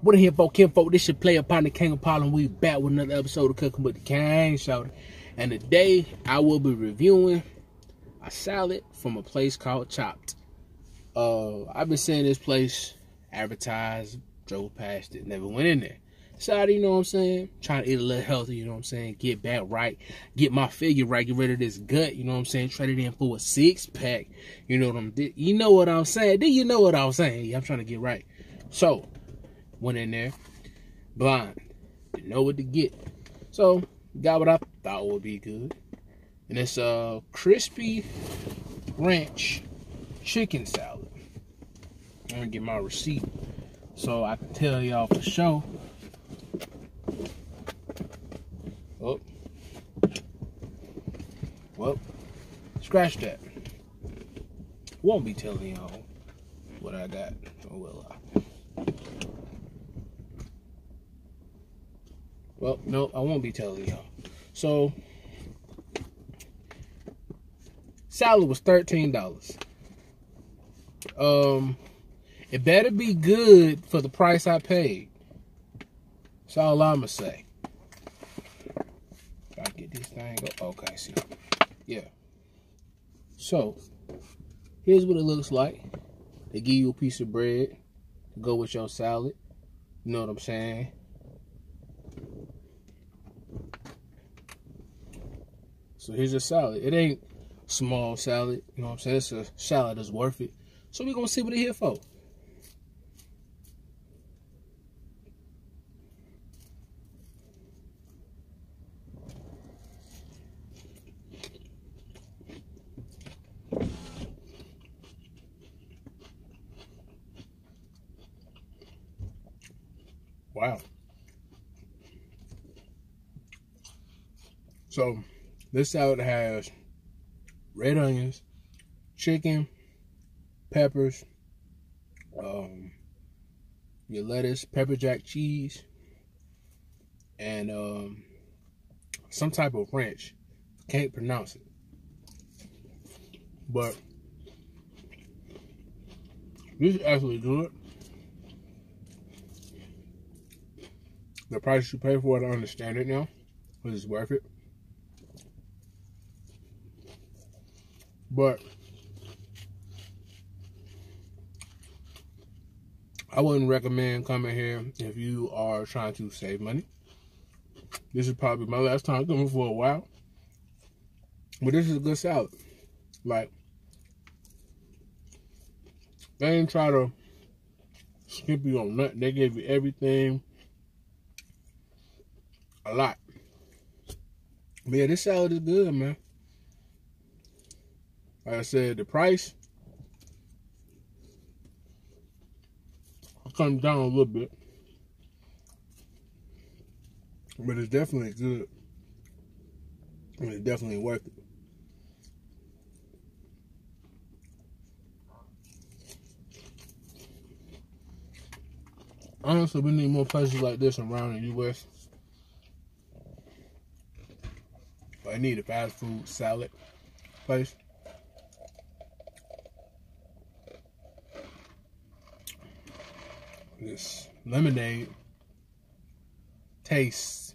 What in here, folk, Kim, folk? This should play upon the King of Pollen. We back with another episode of Cooking with the King Show. And today I will be reviewing a salad from a place called Chopt. Uh, I've been seeing this place advertised, drove past it, never went in there. Decided, you know what I'm saying? Trying to eat a little healthy, you know what I'm saying? Get back right, get my figure right, get rid of this gut, you know what I'm saying? Trade it in for a six pack. You know what I'm you know what I'm saying? Do you know what I'm saying? Yeah, I'm trying to get right. So went in there blind. Didn't know what to get. So got what I thought would be good. And it's a crispy ranch chicken salad. I'm gonna get my receipt so I can tell y'all for sure Oh. Well, scratch that. Won't be telling y'all what I got, oh, or will I? Well, no, I won't be telling y'all. So, salad was $13. Um, it better be good for the price I paid. That's all I'm going to say I get this thing up. Okay, see. Yeah. So, here's what it looks like. They give you a piece of bread to go with your salad. You know what I'm saying? So here's your salad. It ain't small salad. You know what I'm saying? It's a salad that's worth it. So we're going to see what it here for. Wow. So this salad has red onions, chicken, peppers, um, your lettuce, pepper jack cheese, and um, some type of ranch. Can't pronounce it. But this is actually good. the price you pay for it, I understand it now. But it's worth it. But I wouldn't recommend coming here if you are trying to save money. This is probably my last time coming for a while. But this is a good salad. Like, they didn't try to skip you on nothing. They gave you everything a lot. But yeah, this salad is good, man. Like I said, the price come down a little bit. But it's definitely good. And it's definitely worth it. Honestly, we need more places like this around the U.S. I need a fast food salad place. This lemonade tastes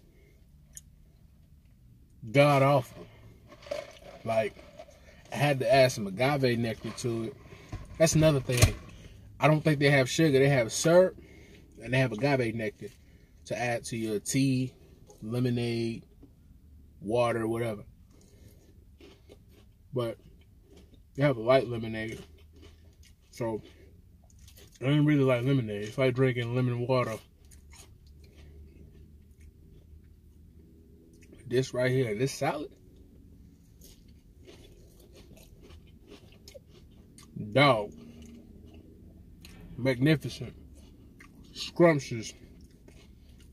god awful. Like I had to add some agave nectar to it. That's another thing. I don't think they have sugar. They have syrup and they have agave nectar to add to your tea, lemonade, water, whatever. But they have a light lemonade. So I don't really like lemonade. It's like drinking lemon water. This right here, this salad. Dog. Magnificent. Scrumptious.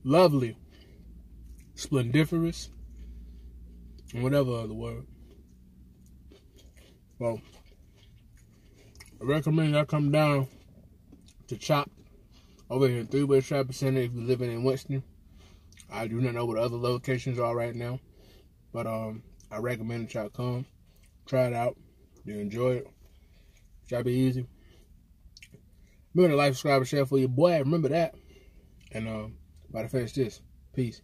Lovely. Splendiferous whatever other word. Well, I recommend y'all come down to Chop over here in Thruway Shopping Center if you're living in Winston. I do not know what other locations are right now, but um, I recommend that y'all come, try it out, you enjoy it. To be easy. Remember to like, subscribe, and share for your boy. Remember that. And um, by the finish this. Peace.